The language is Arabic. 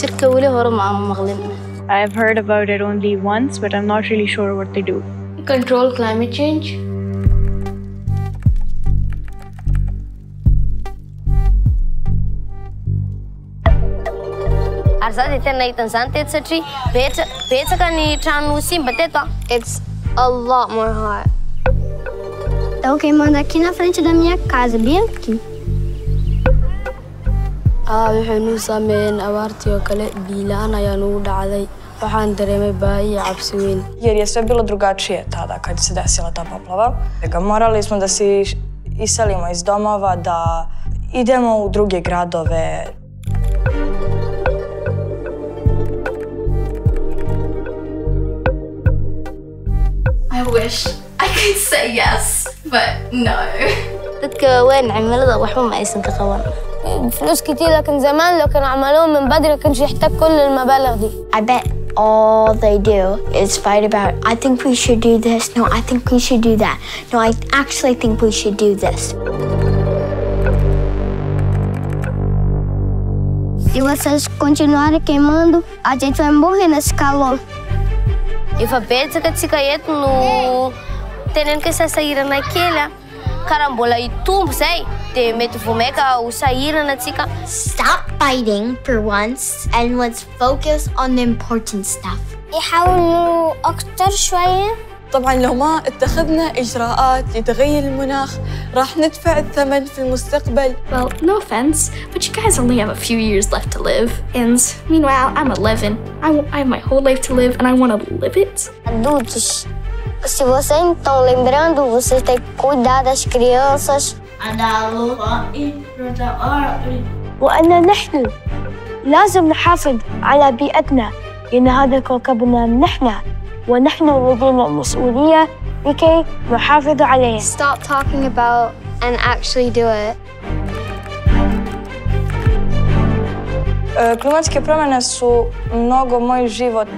shirka weli hore ma aan maqlin I've heard about it only once, but I'm not really sure what they do. control climate change ary za dia tena nahitan'izany teto satria betsa- betsaka ny trano simba teto a It's a lot more hot. Estão queimando aqui na frente da minha casa, bem aqui. Aa waxay nuu saameeyeen abaartii oo kale biila-aan ayaa nugu dhacday waxaan dareemay baahi iyo cabsi weyn jer je sve bilo drugačije tada kad se desila ta poplava. Ga Morali smo da se iselimo iz domova, da idemo u druge gradove. I wish I could say yes, but no. Dadka waaweyn cimilada waxba ma aysan ka qaban فلوس كتير لكن زمان لو كانوا عملوهم من بدري كانش يحتاج كل المبالغ دي I bet all they do is fight about, I think we should do this. No, I think we should do that. No, I actually think we should do this. Se vocês continuarem queimando, a gente vai morrer nesse calor. efa betsaka atsika eto no teneny ke sasahirana kely a karaha mbola hitombo zay dia mety vomaika ho sahirana atsika Stop fighting for once and let's focus on the important stuff. يحاولوا أكتر شوية طبعا لو ما اتخذنا إجراءات لتغير المناخ راح ندفع الثمن في المستقبل Well, no offense, but you guys only have a few years left to live. And meanwhile, I'm 11. I, w- I have my whole life to live, and I want to live it. Se vocês não estão lembrando, vocês têm que cuidar das crianças. وأن نحن لازم نحافظ على بيئتنا لأن هذا كوكبنا نحن ونحن لدينا المسؤولية لكي نحافظ عليه Stop talking about and actually do it. E, Klimatske promjene su mnogo moj život